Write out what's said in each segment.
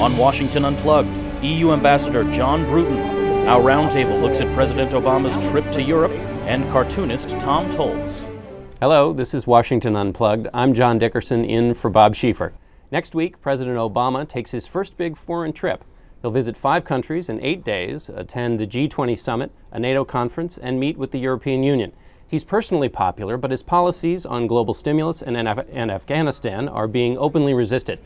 On Washington Unplugged, EU Ambassador John Bruton. Our roundtable looks at President Obama's trip to Europe and cartoonist Tom Toles. Hello, this is Washington Unplugged. I'm John Dickerson in for Bob Schieffer. Next week, President Obama takes his first big foreign trip. He'll visit five countries in eight days, attend the G20 summit, a NATO conference, and meet with the European Union. He's personally popular, but his policies on global stimulus and, Af- and Afghanistan are being openly resisted.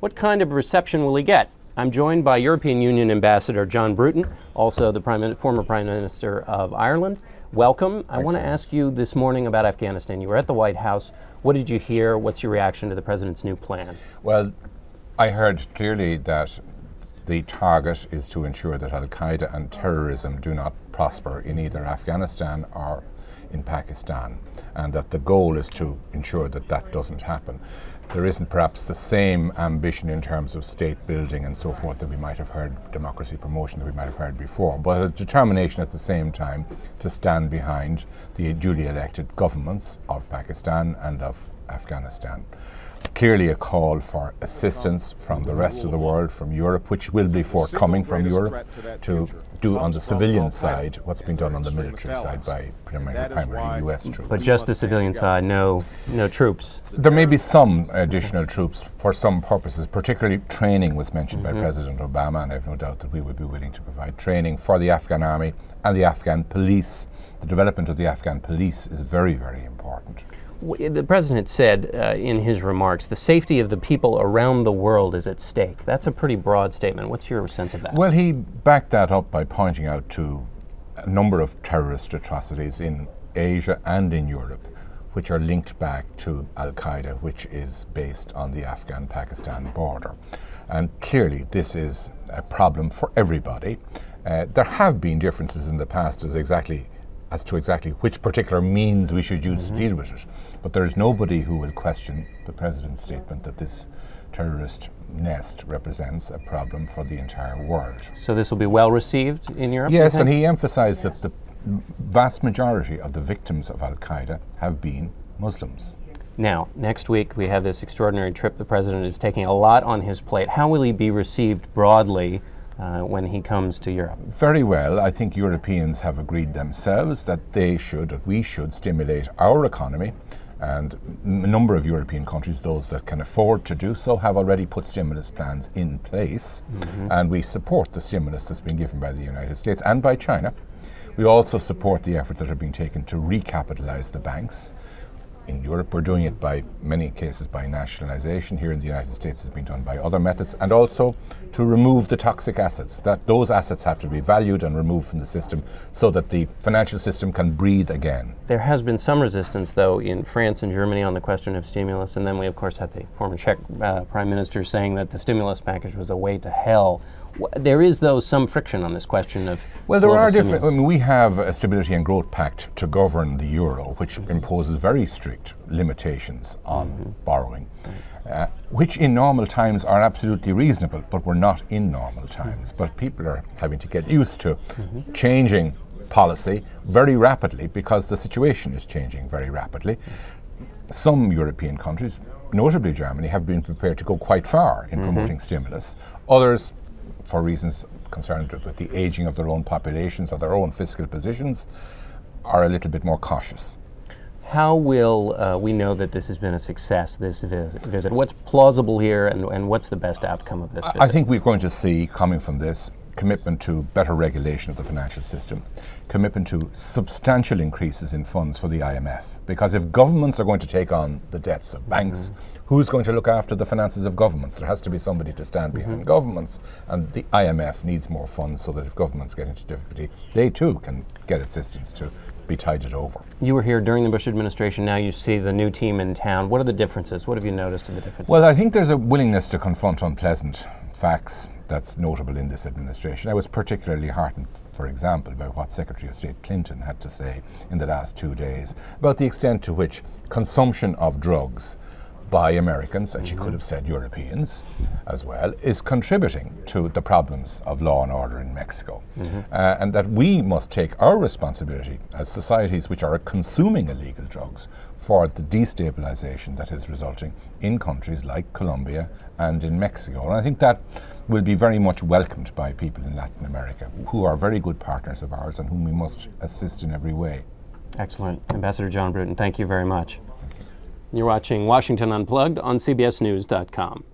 What kind of reception will he get? I'm joined by European Union Ambassador John Bruton, also the Prime, former Prime Minister of Ireland. Welcome. Thanks I want to ask you this morning about Afghanistan. You were at the White House. What did you hear? What's your reaction to the president's new plan? Well, I heard clearly that the target is to ensure that Al Qaeda and terrorism do not prosper in either Afghanistan or in Pakistan, and that the goal is to ensure that that doesn't happen. There isn't perhaps the same ambition in terms of state building and so forth that we might have heard, democracy promotion that we might have heard before, but a determination at the same time to stand behind the duly elected governments of Pakistan and of Afghanistan clearly a call for assistance from the rest of the world, from Europe, which will be forthcoming from Europe, to do on the civilian side what's been done on the military side by primarily, primarily U.S. troops. But just the civilian side, no, no troops. There may be some additional troops for some purposes, particularly training was mentioned mm-hmm. by President Obama, and I have no doubt that we would be willing to provide training for the Afghan army and the Afghan police. The development of the Afghan police is very, very important the president said uh, in his remarks, the safety of the people around the world is at stake. That's a pretty broad statement. What's your sense of that? Well, he backed that up by pointing out to a number of terrorist atrocities in Asia and in Europe, which are linked back to Al Qaeda, which is based on the Afghan Pakistan border. And clearly, this is a problem for everybody. Uh, there have been differences in the past, as exactly as to exactly which particular means we should use mm-hmm. to deal with it. But there is nobody who will question the president's statement that this terrorist nest represents a problem for the entire world. So this will be well received in Europe? Yes, and he emphasized that the vast majority of the victims of Al Qaeda have been Muslims. Now, next week we have this extraordinary trip. The president is taking a lot on his plate. How will he be received broadly uh, when he comes to Europe? Very well. I think Europeans have agreed themselves that they should, that we should stimulate our economy. And a number of European countries, those that can afford to do so, have already put stimulus plans in place. Mm-hmm. And we support the stimulus that's been given by the United States and by China. We also support the efforts that are being taken to recapitalize the banks in Europe, we're doing it by many cases by nationalisation. Here in the United States, it's been done by other methods, and also to remove the toxic assets. That those assets have to be valued and removed from the system, so that the financial system can breathe again. There has been some resistance, though, in France and Germany on the question of stimulus, and then we, of course, had the former Czech uh, prime minister saying that the stimulus package was a way to hell. There is, though, some friction on this question of. Well, there are different. I mean, we have a Stability and Growth Pact to govern the euro, which mm-hmm. imposes very strict limitations on mm-hmm. borrowing, uh, which in normal times are absolutely reasonable, but we're not in normal times. Mm-hmm. But people are having to get used to mm-hmm. changing policy very rapidly because the situation is changing very rapidly. Some European countries, notably Germany, have been prepared to go quite far in mm-hmm. promoting stimulus. Others for reasons concerned with the aging of their own populations or their own fiscal positions, are a little bit more cautious. How will uh, we know that this has been a success, this visit? What's plausible here and, and what's the best outcome of this visit? I think we're going to see, coming from this, commitment to better regulation of the financial system, commitment to substantial increases in funds for the IMF. Because if governments are going to take on the debts of banks, mm-hmm. who's going to look after the finances of governments? There has to be somebody to stand behind mm-hmm. governments, and the IMF needs more funds so that if governments get into difficulty, they too can get assistance to be tided over. You were here during the Bush administration. Now you see the new team in town. What are the differences? What have you noticed in the differences? Well, I think there's a willingness to confront unpleasant facts that's notable in this administration. I was particularly heartened, for example, by what Secretary of State Clinton had to say in the last two days about the extent to which consumption of drugs by Americans, and she could have said Europeans as well, is contributing to the problems of law and order in Mexico. Mm-hmm. Uh, and that we must take our responsibility as societies which are consuming illegal drugs for the destabilization that is resulting in countries like Colombia and in Mexico. And I think that will be very much welcomed by people in Latin America who are very good partners of ours and whom we must assist in every way. Excellent. Ambassador John Bruton, thank you very much. You're watching Washington Unplugged on CBSNews.com.